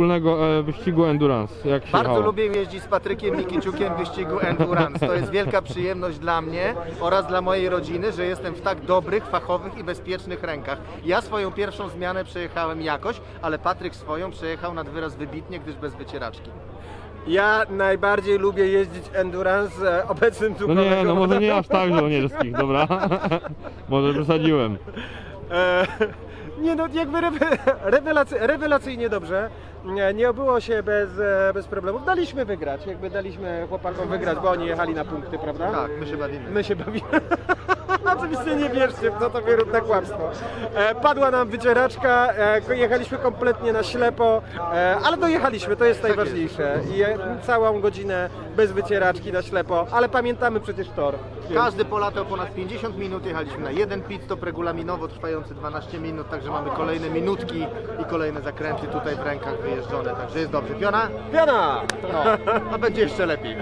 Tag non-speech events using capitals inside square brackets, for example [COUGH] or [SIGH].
wspólnego e, wyścigu endurance? Jak się Bardzo jechało? lubię jeździć z Patrykiem Mikiciukiem w wyścigu Endurance. To jest wielka przyjemność dla mnie oraz dla mojej rodziny, że jestem w tak dobrych, fachowych i bezpiecznych rękach. Ja swoją pierwszą zmianę przejechałem jakoś, ale Patryk swoją przejechał nad wyraz wybitnie, gdyż bez wycieraczki. Ja najbardziej lubię jeździć endurance e, obecnym tu No nie, no może nie aż tak żołnierskich, [LAUGHS] dobra? [LAUGHS] może wysadziłem. E, [LAUGHS] nie no, jakby rewe- rewelacy, rewelacyjnie dobrze. Nie, nie obyło się bez, e, bez problemów. Daliśmy wygrać, jakby daliśmy chłopakom wygrać, bo oni jechali na punkty, prawda? Tak, my się bawimy. My się bawimy. [LAUGHS] Oczywiście nie wierzcie w to, to wierutne kłamstwo. E, padła nam wycieraczka, e, jechaliśmy kompletnie na ślepo, e, ale dojechaliśmy, to jest najważniejsze. I e, całą godzinę bez wycieraczki na ślepo, ale pamiętamy przecież tor. Każdy polatał ponad 50 minut, jechaliśmy na jeden pit stop regulaminowo trwający 12 minut, także mamy kolejne minutki i kolejne zakręty tutaj w rękach wyjeżdżone, także jest dobrze. Piona? Piana! No, a będzie jeszcze lepiej.